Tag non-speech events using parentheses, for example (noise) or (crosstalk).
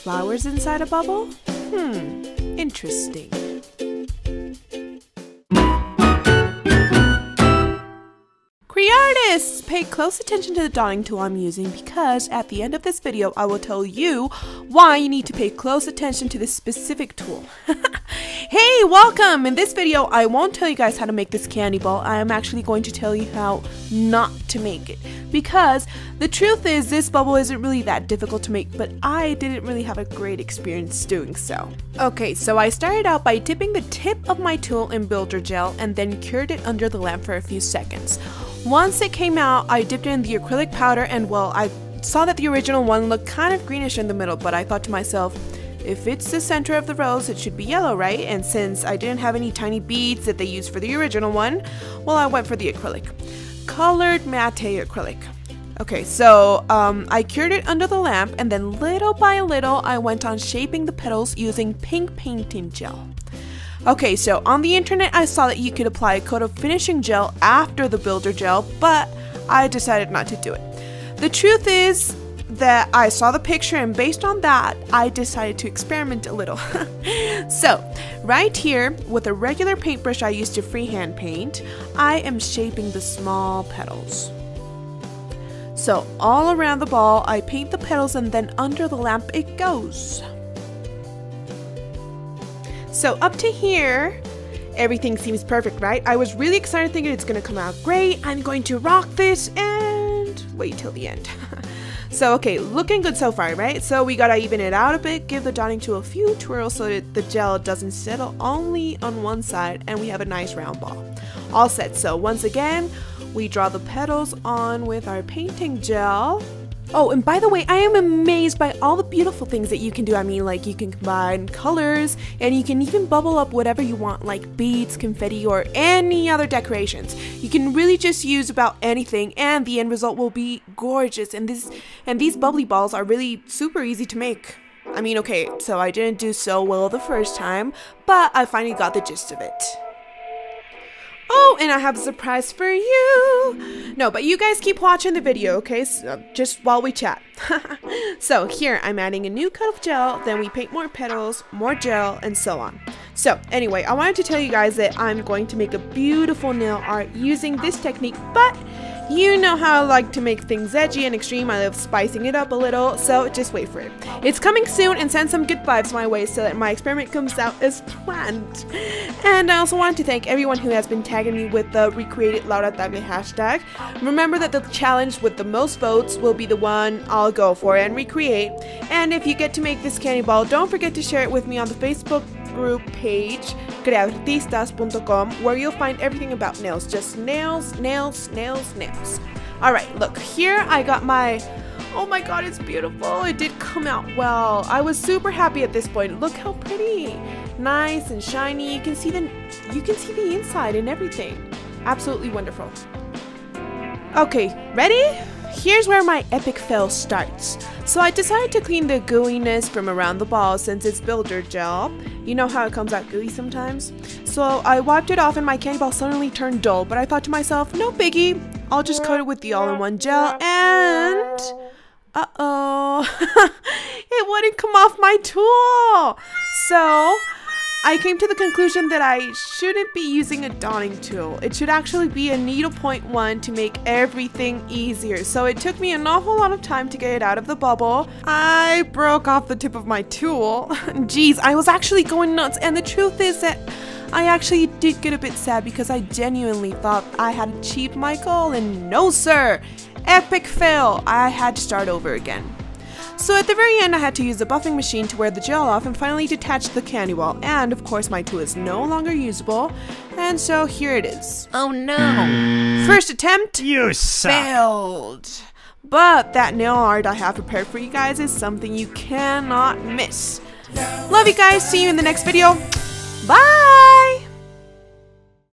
flowers inside a bubble? Hmm, interesting. Pay close attention to the dotting tool I'm using because at the end of this video I will tell you why you need to pay close attention to this specific tool. (laughs) hey, welcome! In this video I won't tell you guys how to make this candy ball, I am actually going to tell you how not to make it. Because the truth is this bubble isn't really that difficult to make, but I didn't really have a great experience doing so. Okay, so I started out by dipping the tip of my tool in builder gel and then cured it under the lamp for a few seconds. Once it came out, I dipped it in the acrylic powder and well, I saw that the original one looked kind of greenish in the middle, but I thought to myself, if it's the center of the rose, it should be yellow, right? And since I didn't have any tiny beads that they used for the original one, well, I went for the acrylic. Colored matte acrylic. Okay, so um, I cured it under the lamp and then little by little I went on shaping the petals using pink painting gel. Okay, so on the internet I saw that you could apply a coat of finishing gel after the builder gel, but I decided not to do it. The truth is that I saw the picture and based on that, I decided to experiment a little. (laughs) so, right here, with a regular paintbrush I used to freehand paint, I am shaping the small petals. So, all around the ball, I paint the petals and then under the lamp it goes. So up to here, everything seems perfect, right? I was really excited thinking it's gonna come out great. I'm going to rock this and wait till the end. (laughs) so okay, looking good so far, right? So we gotta even it out a bit, give the dotting tool a few twirls so that the gel doesn't settle only on one side and we have a nice round ball. All set, so once again, we draw the petals on with our painting gel Oh, and by the way, I am amazed by all the beautiful things that you can do. I mean, like you can combine colors and you can even bubble up whatever you want, like beads, confetti, or any other decorations. You can really just use about anything and the end result will be gorgeous. And this and these bubbly balls are really super easy to make. I mean, okay, so I didn't do so well the first time, but I finally got the gist of it. Oh, and I have a surprise for you. No, but you guys keep watching the video, okay? So, uh, just while we chat. (laughs) so here, I'm adding a new coat of gel, then we paint more petals, more gel, and so on. So anyway, I wanted to tell you guys that I'm going to make a beautiful nail art using this technique, but you know how I like to make things edgy and extreme. I love spicing it up a little, so just wait for it. It's coming soon and send some good vibes my way so that my experiment comes out as planned. And I also want to thank everyone who has been tagging me with the recreated Laura Tagle hashtag. Remember that the challenge with the most votes will be the one I'll go for and recreate. And if you get to make this candy ball, don't forget to share it with me on the Facebook group page creartistas.com where you'll find everything about nails. Just nails, nails, nails, nails. Alright, look, here I got my Oh my god, it's beautiful. It did come out well. I was super happy at this point. Look how pretty. Nice and shiny. You can see the you can see the inside and everything. Absolutely wonderful. Okay, ready? Here's where my epic fail starts. So I decided to clean the gooiness from around the ball since it's builder gel. You know how it comes out gooey sometimes? So I wiped it off and my candy ball suddenly turned dull, but I thought to myself, no biggie, I'll just coat it with the all-in-one gel and... Uh-oh, (laughs) it wouldn't come off my tool. So I came to the conclusion that I shouldn't be using a dotting tool. It should actually be a needlepoint one to make everything easier. So it took me an awful lot of time to get it out of the bubble. I broke off the tip of my tool. (laughs) Jeez, I was actually going nuts. And the truth is that I actually did get a bit sad because I genuinely thought I had achieved my goal and no sir, epic fail. I had to start over again. So at the very end I had to use the buffing machine to wear the gel off and finally detach the candy ball and of course my tool is no longer usable and so here it is. Oh no! First attempt You suck! failed. But that nail art I have prepared for you guys is something you cannot miss. Love you guys, see you in the next video. Bye!